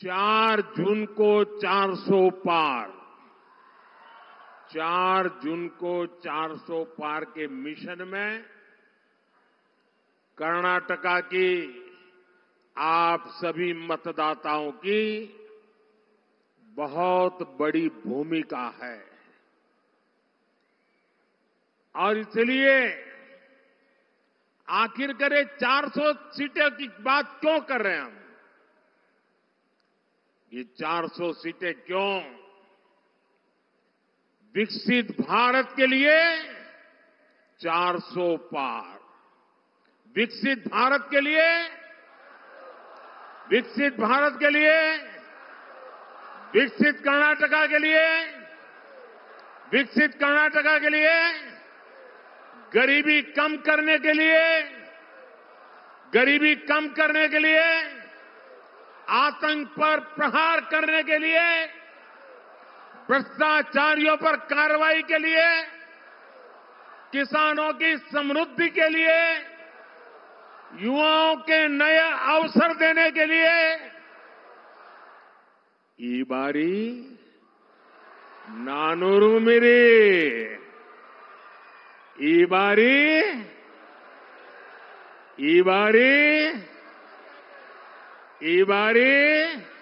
चार जून को 400 पार। चार जून को 400 पार के मिशन में कर्नाटका की आप सभी मतदाताओं की बहुत बड़ी भूमिका है। और इसलिए आखिर करे 400 सीटें की बात क्यों कर रहे हैं हम? ये 400 सीटें क्यों? विकसित भारत के लिए 400 पार। विकसित भारत के लिए, विकसित भारत के लिए, विकसित कर्नाटका के लिए, विकसित कर्नाटका के लिए, गरीबी कम करने के लिए, गरीबी कम करने के लिए आतंक पर प्रहार करने के लिए, भ्रष्टाचारियों पर कार्रवाई के लिए, किसानों की समृद्धि के लिए, युवाओं के नए अवसर देने के लिए, ई बारी नानुरु मिरी। ई बारी ई बारी y María